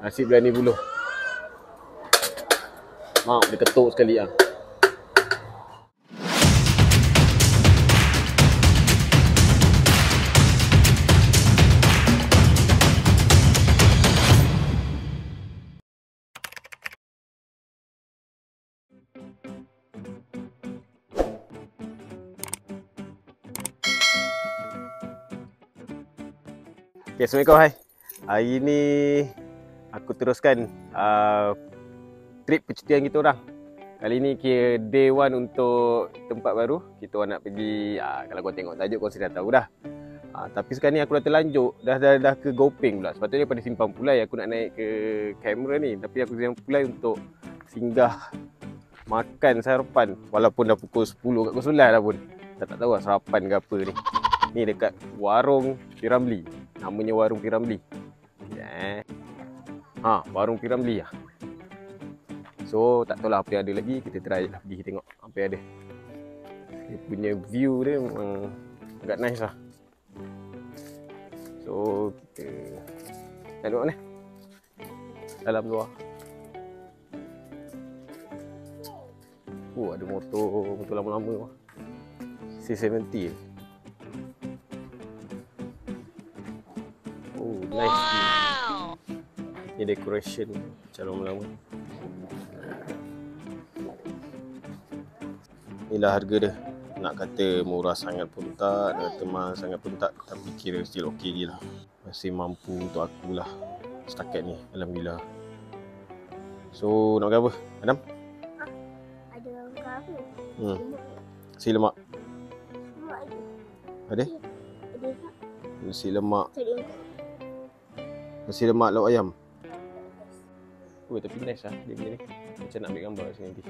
Nasi biryani buluh. Mak, dia ketuk sekali ah. Okay, Assalamualaikum hai. Hari ni aku teruskan uh, trip percutian kita orang. Kali ni kira day one untuk tempat baru. Kita orang nak pergi, uh, kalau kau tengok tajuk kau sudah tahu dah. Uh, tapi sekarang ni aku dah terlanjut, dah, dah, dah ke Gopeng pula. Sepatutnya pada simpang pulai aku nak naik ke kamera ni. Tapi aku simpang pulai untuk singgah makan sarapan. Walaupun dah pukul 10 kat Kusulah dah pun. Tak, tak tahu lah sarapan ke apa ni. Ni dekat warung Piramli. Namanya warung Piramli. Ha, warung Piramli lah. So, tak tahu lah apa yang ada lagi. Kita try lah pergi tengok apa yang ada. Dia punya view dia memang agak nice lah. So, kita nak duduk mana? Dalam luar. Oh, ada motor, motor lama-lama. C70 Ni decoration macam lama-lama. Inilah harga dia. Nak kata murah sangat pun tak, nak kata mahal sangat pun tak. Tapi kira still okey je lah. Masih mampu untuk aku lah. Setakat ni, Alhamdulillah. So, nak makan apa? Adam? Ada apa? Hmm. Si lemak. Mak ada. Ada? Ada tak? Nasi lemak. Nasi lemak lauk ayam. Oh, tapi nice lah dia punya ni. Macam nak ambil gambar sini nanti.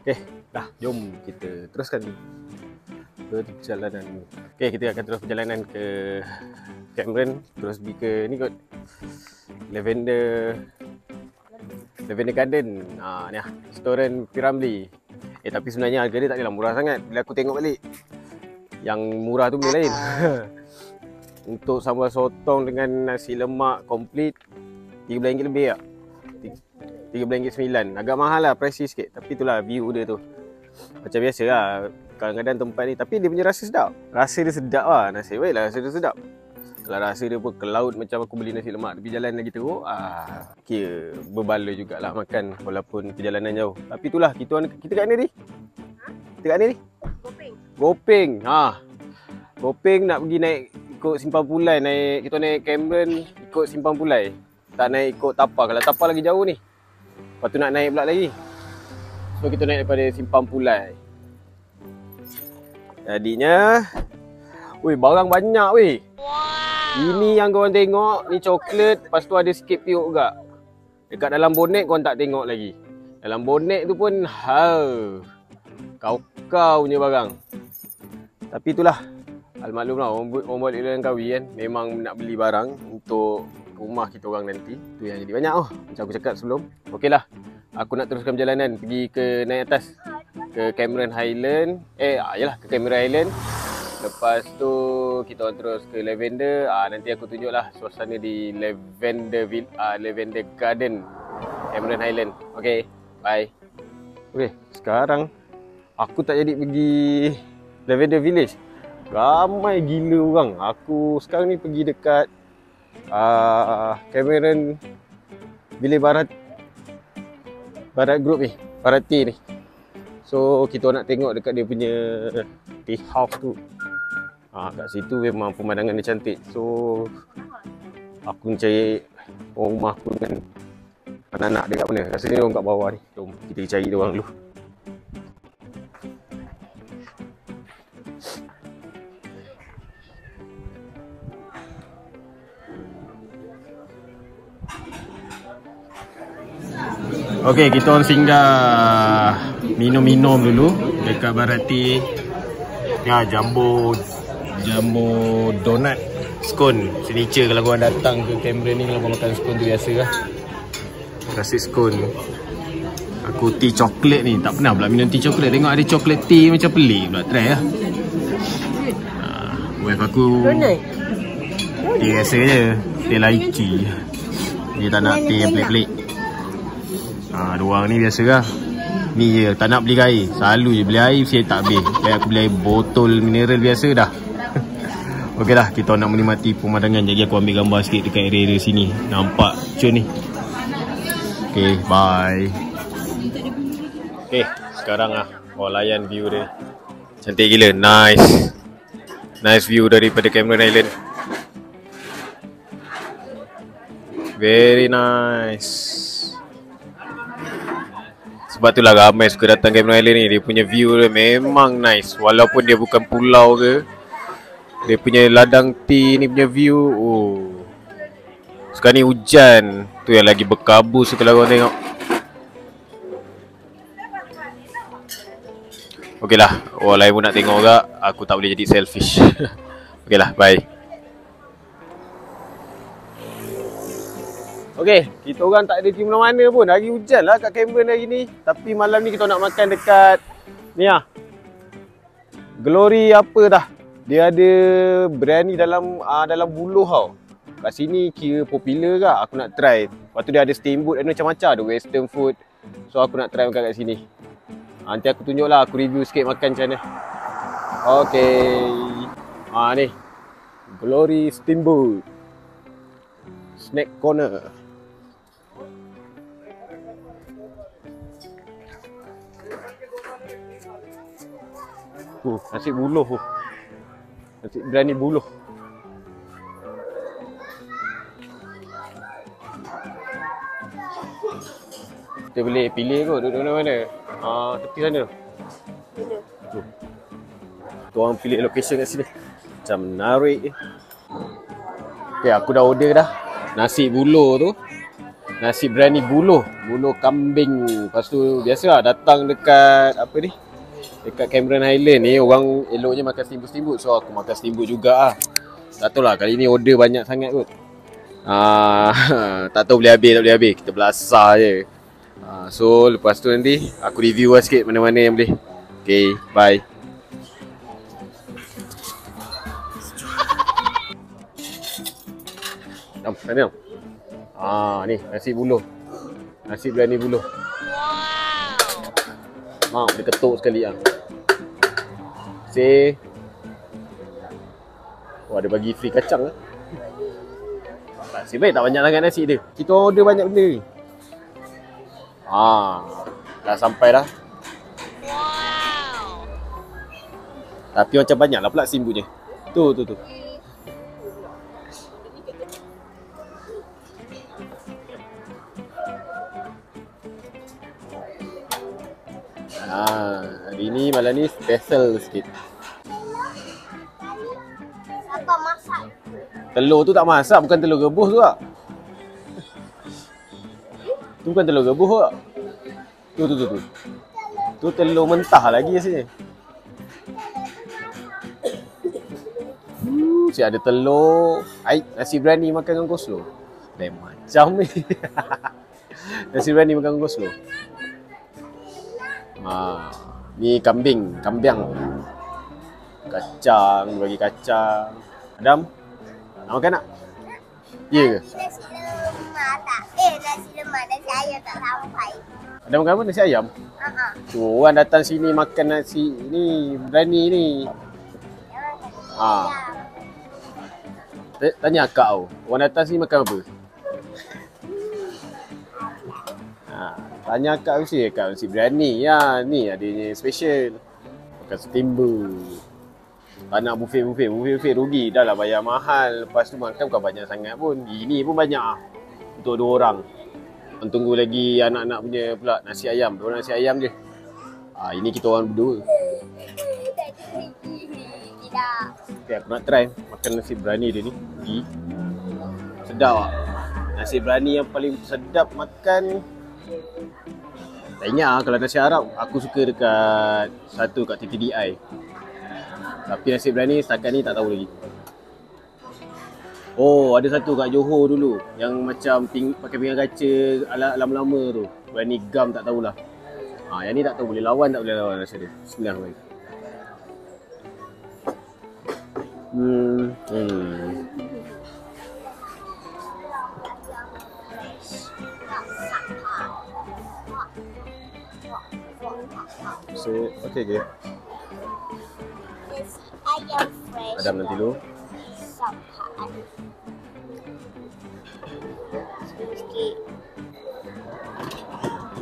Okay, dah. Jom kita teruskan perjalanan. Okay, kita akan terus perjalanan ke Cameron. Terus pergi ke ni kot. Lavender Lavender Garden. Ha, ni lah. Restoran Piramli. Eh, tapi sebenarnya harga dia tak adalah murah sangat. Bila aku tengok balik. Yang murah tu benda lain. Untuk sambal sotong dengan nasi lemak komplit RM13 lebih tak? RM13.9 Agak mahal lah pricey sikit Tapi itulah view dia tu Macam biasa lah Kadang-kadang tempat ni Tapi dia punya rasa sedap Rasa dia sedap lah Nasib baik lah rasa dia sedap Kalau rasa dia pun ke laut Macam aku beli nasi lemak Tapi jalan lagi teruk ah, Kira berbaloi jugalah makan Walaupun perjalanan jauh Tapi itulah Kita, kita kat mana ni? Kita kat mana ni? Gopeng. Gopeng. Ha. Gopeng nak pergi naik ikut Simpang Pulai naik kita naik Cameron ikut Simpang Pulai. Tak naik ikut Tapa. Kalau Tapa lagi jauh ni. Lepas tu nak naik pula lagi. So kita naik daripada Simpang Pulai. Jadinya Weh, barang banyak weh. Wow. Ini yang korang tengok, ni coklat, lepas tu ada sikit piuk juga. Dekat dalam bonet korang tak tengok lagi. Dalam bonet tu pun, hau. Kau-kau punya barang. Tapi itulah. Almaklum lah. Orang, buat dengan kahwin kan. Memang nak beli barang untuk rumah kita orang nanti. Tu yang jadi banyak oh. Macam aku cakap sebelum. Okey lah. Aku nak teruskan perjalanan. Pergi ke naik atas. Ke Cameron Highland. Eh, ah, yalah. Ke Cameron Highland. Lepas tu kita orang terus ke Lavender. Ah, nanti aku tunjuk lah suasana di Lavender, ah, Lavender Garden. Cameron Highland. Okay. Bye. Okay. Sekarang aku tak jadi pergi Lavender Village. Ramai gila orang. Aku sekarang ni pergi dekat uh, Cameron Bilik Barat Barat Group ni. Barati ni. So kita nak tengok dekat dia punya tea house tu. Ha, kat situ memang pemandangan dia cantik. So aku cari rumah aku dengan anak-anak dia kat mana. Rasanya orang kat bawah ni. Jom kita cari dia orang dulu. Okey, kita orang singgah minum-minum dulu dekat Barati. Ya, jambu jambu donat scone. Signature kalau korang datang ke Cameron ni kalau korang makan scone tu biasa lah. Kasih scone. Aku tea coklat ni. Tak pernah pula minum tea coklat. Tengok ada coklat tea macam pelik pula. Try lah. Ha, wife aku... Donat? Dia rasa je Dia lychee Dia tak nak teh yang pelik-pelik ha, orang ni biasa lah. Ni je tak nak beli air. Selalu je beli air Mesti tak habis. Baik aku beli air botol mineral biasa dah. Okey dah kita nak menikmati pemandangan. Jadi aku ambil gambar sikit dekat area-area sini. Nampak cun ni. Okay bye. Okay sekarang lah Oh layan view dia. Cantik gila nice. Nice view daripada Cameron Island. Very nice Sebab tu lah ramai suka datang Cameron Island ni. Dia punya view dia memang nice. Walaupun dia bukan pulau ke Dia punya ladang tea ni punya view oh. Sekarang ni hujan. Tu yang lagi berkabus kalau korang tengok. Okey lah Orang lain pun nak tengok juga. Aku tak boleh jadi selfish. Okey lah bye Okey, kita orang tak ada pergi mana-mana pun. Hari hujan lah kat Cameron hari ni. Tapi malam ni kita nak makan dekat ni lah. Glory apa dah. Dia ada biryani dalam uh, dalam buluh tau. Kat sini kira popular ke aku nak try. Lepas tu dia ada steamboat ada macam-macam. Ada western food. So aku nak try makan kat sini. Nanti aku tunjuk lah, aku review sikit makan macam mana. Okay. Ha ni. Glory Steamboat. Snack corner. Uh, nasi buluh tu. Nasi berani buluh. Kita boleh pilih kot duduk mana mana. Ah, tepi sana. Tu. Tu orang pilih location kat sini. Macam menarik je. Okay, aku dah order dah. Nasi buluh tu. Nasi berani buluh. Buluh kambing. Lepas tu biasa lah datang dekat apa ni. Dekat Cameron Highland ni orang eloknya makan steamboat-steamboat. So aku makan steamboat juga lah. Tak tahu lah kali ni order banyak sangat kot. Ah, tak tahu boleh habis tak boleh habis. Kita belasah je. Ah, so lepas tu nanti aku review lah sikit mana-mana yang boleh. Okay, bye. Jom, sana jom. Ah, ni nasi buluh. Nasi berani buluh. Wow. dia ketuk sekali ah. Say. Wah, dia bagi free kacang ah. Nasib baik tak banyak sangat nasi dia. Kita order banyak benda ni. Ah, dah sampai dah. Tapi macam banyak lah pula simbunya. Tu, tu, tu. Hari ni malam ni special sikit. Siapa masak? Telur tu tak masak, bukan telur rebus tu tak? Tu bukan telur rebus tak? Tu tu tu tu. Tu telur mentah lagi rasanya. Hmm, si ada telur. Ai, nasi berani makan dengan koslo. Lain macam ni. nasi berani makan dengan koslo. Ha, ni kambing, kambiang. Kacang, bagi kacang. Adam, nak makan tak? Ya ke? Nasi lemak tak? Eh, nasi lemak nasi ayam tak sampai. Ada makan apa? Nasi ayam? Ha-ha. Tu, orang datang sini makan nasi ni, berani ni. Ha. Tanya akak tau, orang datang sini makan apa? Tanya akak mesti akak nasi berani. Ya, ni adanya special. Makan steamboat. Tak nak buffet-buffet. Buffet-buffet rugi. Dah lah bayar mahal. Lepas tu makan bukan banyak sangat pun. Ini pun banyak lah. Untuk dua orang. Tunggu lagi anak-anak punya pula nasi ayam. Dua nasi ayam je. Ah, ini kita orang berdua. Okay, aku nak try makan nasi berani dia ni. Pergi. Sedap lah. Nasi berani yang paling sedap makan. Tak ingat lah kalau nasi Arab aku suka dekat satu kat TTDI. Tapi nasi berani setakat ni tak tahu lagi. Oh, ada satu kat Johor dulu yang macam ping, pakai pinggan kaca ala lama-lama tu. Berani gam tak tahulah. Ha, yang ni tak tahu boleh lawan tak boleh lawan rasa dia. Bismillah. Hmm. hmm. Asyik. Okey ke? This ayam fresh. Adam nanti dulu. Sampai. Sikit.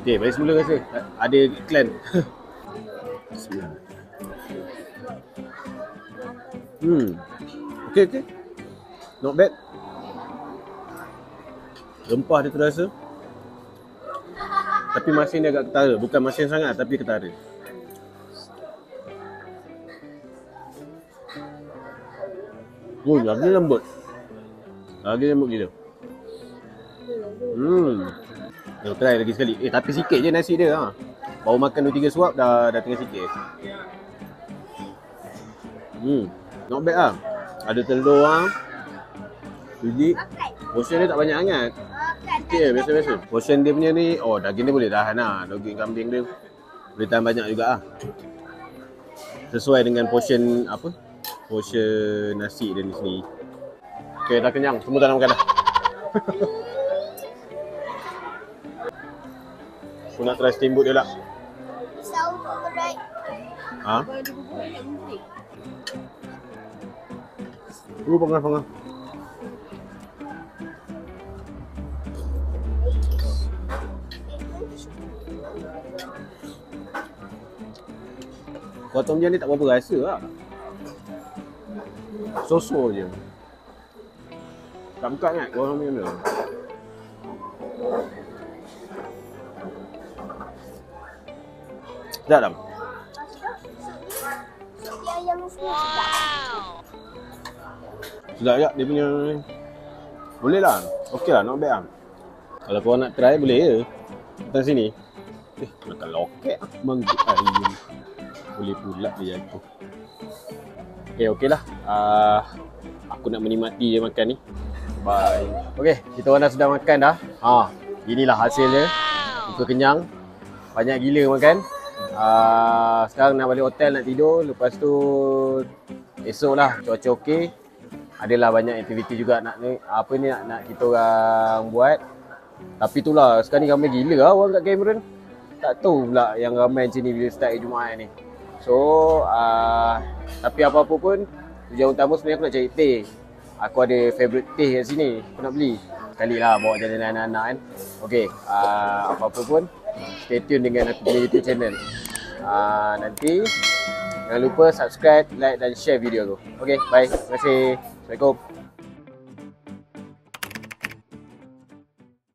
Okey, bagi semula rasa. Ada iklan. Bismillah. Hmm. Okey, okey. Not bad. Rempah dia terasa. Tapi masin dia agak ketara. Bukan masin sangat tapi ketara. Oh, lagi lembut. Lagi lembut gila. Hmm. Yo, try lagi sekali. Eh, tapi sikit je nasi dia ha. Baru makan 2 3 suap dah dah tengah sikit. Hmm. Not bad ah. Ada telur ah. Biji. Makan. Portion dia tak banyak sangat. Makan. Okey, biasa-biasa. Portion dia punya ni, oh daging dia boleh tahan lah. Daging kambing dia boleh tahan banyak juga ah. Sesuai dengan portion apa? Portion nasi dia ni sendiri. Okey, dah kenyang. Semua tak nak makan dah. Aku nak try steamboat dia lah. Ha? Pangah, pangah. Kuah tom yum ni tak berapa rasa lah. Sosok je. Tak buka kan? Sup dia ayam ni semua sedap. Je dia punya Boleh lah. Okey lah not bad lah. Kalau korang nak try boleh je. Datang sini. Eh makan loket Mangguk ayam Boleh pula dia jatuh Okay okey lah. Uh, Aku nak menikmati je makan ni. Bye. Okay kita orang dah sudah makan dah. Ha, Inilah hasilnya. Muka kenyang. Banyak gila makan. Uh, Sekarang nak balik hotel nak tidur. Lepas tu Esok lah cuaca okey. Adalah banyak aktiviti juga nak ni. Apa ni nak, nak kita orang buat. Tapi itulah sekarang ni ramai gila lah orang kat Cameron. Tak tahu pula yang ramai macam ni bila start Jumaat ni. So uh, tapi apa-apa pun tujuan utama sebenarnya aku nak cari teh. Aku ada favourite teh kat sini. Aku nak beli. Sekali lah bawa jalan anak-anak kan. Okay, uh, apa-apa pun stay tune dengan aku punya YouTube channel. Uh, nanti Jangan lupa subscribe, like dan share video tu. Okay, bye. Terima kasih. Assalamualaikum.